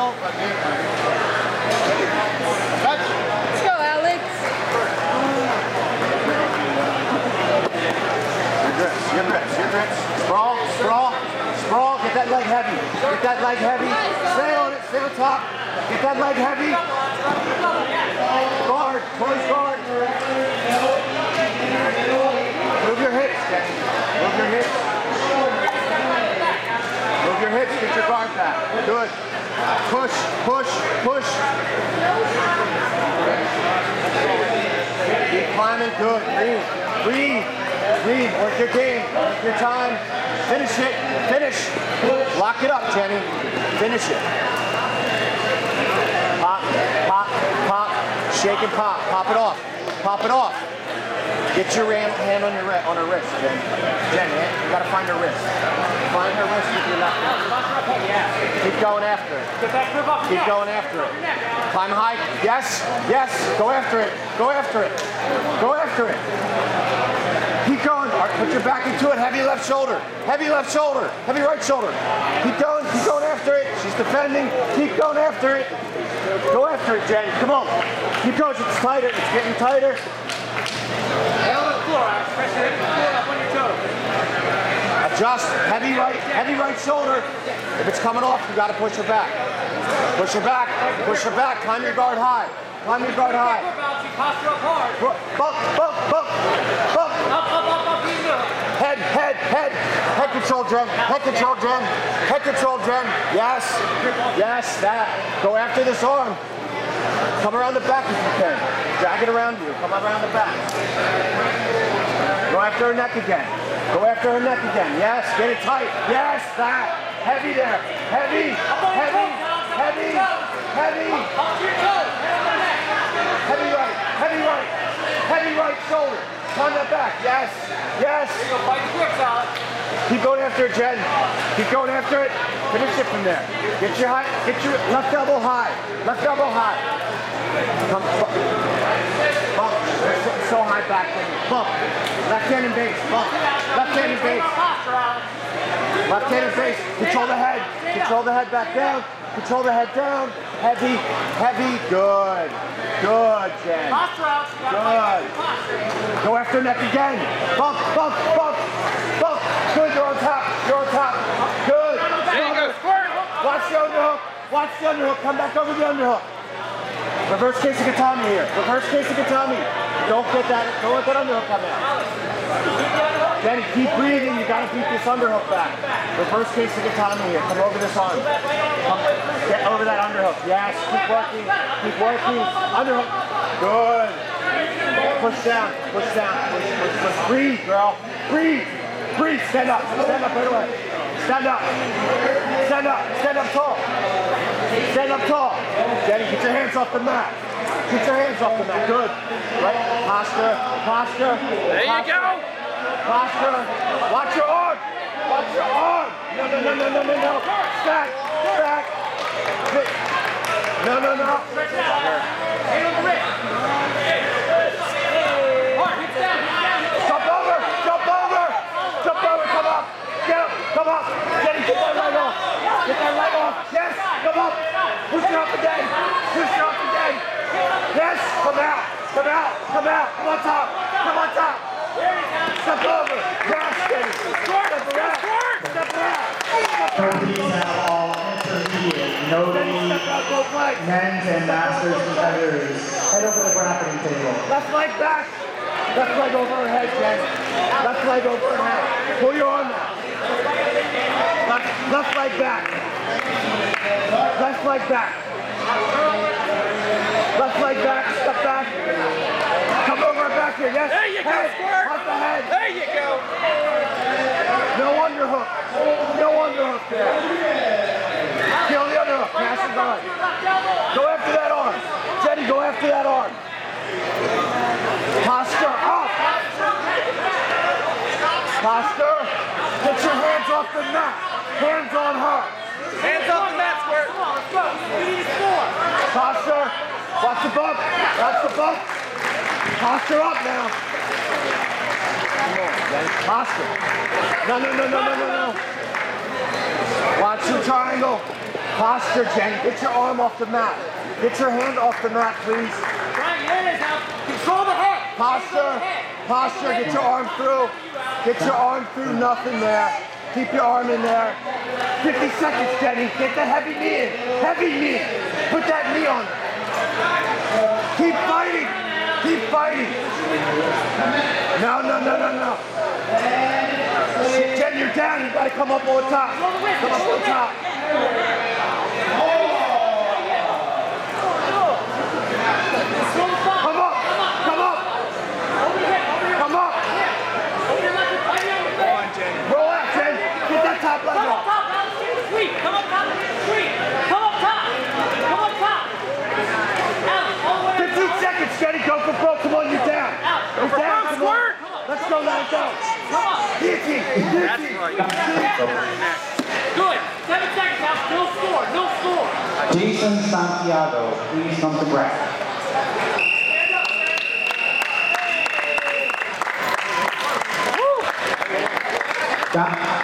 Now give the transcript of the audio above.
Heel. Touch. Let's go, Alex. Your grips, your grips, your grips. Sprawl, sprawl, sprawl. Get that leg heavy. Get that leg heavy. Stay on it, stay on top. Get that leg heavy. Guard, close guard. Move your hips, Kenny. Move your hips. Move your hips, get your Good. Push, push, push. Keep climbing, good. Breathe, breathe, breathe. Work your game, work your time. Finish it, finish. Lock it up, Jenny. Finish it. Pop, pop, pop. Shake and pop. Pop it off. Pop it off. Get your hand, on your her wrist, Jen. Jen, you gotta find her wrist. Find her wrist with your left hand. Keep going after it. Keep going after it. Climb high. Yes, yes. Go after it. Go after it. Go after it. Keep going. Right, put your back into it. Heavy left shoulder. Heavy left shoulder. Heavy right shoulder. Keep going. Keep going after it. She's defending. Keep going after it. Go after it, Jen. Come on. Keep going. It's tighter. It's getting tighter. Adjust. Heavy right. Heavy right shoulder. If it's coming off, you got to push her back. Push her back. Push her back. Climb your guard high. Climb your guard high. Bump, bump, bump, bump. Head, head, head. Head control, Jen. Head control, Jen. Head control, Jen. Yes. Yes, that. Go after this arm. Come around the back if you can. Drag it around you. Come around the back. Go after her neck again. Go after her neck again. Yes, get it tight. Yes, that. Heavy there. Heavy, heavy, heavy, heavy. Heavy right, heavy right, heavy right shoulder. Turn that back. Yes, yes. Keep going after it, Jen. Keep going after it. Finish it from there. Get your high, get your left elbow high. Left elbow high. Come, bump. Bump. They're sitting so high back from you. Bump. Left hand and base. Bump. Left hand and base. Left hand and base. Control the head. Control the head back down. Control the head down. Heavy, heavy. Good. Good, Jen. Good. Go after neck again. Bump, bump, bump, bump. Good, you're on top. You're on top. Good. Watch the underhook. Watch the underhook. Come back over the underhook. Reverse kesa gatame here. Reverse kesa gatame. Don't get that. Don't let that underhook come out. Then keep breathing. You gotta beat this underhook back. Reverse kesa gatame here. Come over this arm. Come, get over that underhook. Yes. Keep working. Keep working. Underhook. Good. Push down. Push down. Push, push, push. Breathe, girl. Breathe. Breathe. Stand up. Stand up right away. Stand up. Stand up. Stand up tall. Stand up tall. Danny, get your hands off the mat. Get your hands off the mat. Good. Right. Posture. Posture. There you go. Posture. Watch your arm. Watch your arm. No, no, no, no, no, no, no. Stack. Stack. No, no, no. Jump over. Jump over. Jump over. Come up. Get up. Come up. Jenny, get that leg off. Get that leg off. Yes. Come up. Push her up again. Push her up again. Yes. Come out. Come out. Come out. Come on top. Come on top. Step over. Jenny. Step around. Step around. These have all intermediate, out men's and masters competitors. Head over the bracketing table. Left leg back. Left leg over her head, Jen. Left leg over her head. Pull your arm out. Left, left leg back. Left leg back. Left leg back. Step back. Come over and back here. Yes. There you go, squirt. Off the head. There you go. No underhook. No underhook there. Kill the underhook. Pass it on. Go after that arm. Jenny, go after that arm. Posture up. Posture. Get your hands off the mat. Hands on her. Hands up the mat, squirt. Posture. Watch the bump. Watch the bump. Posture up now. Jenny. Posture. No, no, no, no, no, no, no. Watch your triangle. Posture, Jenny. Get your arm off the mat. Get your hand off the mat, please. Right, here it is now. Control the head. Posture, posture. Get your arm through. Get your arm through. Nothing there. Keep your arm in there. 50 seconds, Jenny. Get the heavy knee in. Heavy knee. Put that knee on. Keep fighting. Keep fighting. No, no, no, no, no. Jen, you're down. You gotta come up on top. Come up on top. Come up. Come up. Come up. Roll out, Jen. Get that top leg Come up top, now let's see the sweep. Come up top. Come up top. Come up top. Alex, all 15 seconds, Jenny. Go for broke. Come on, you're down. You're down. Come on. squirt. Let's go, let it go. Come on. Guillotine. Guillotine. Good. Seven seconds now. No score. No score. Jason Santiago, please come to ground. Down.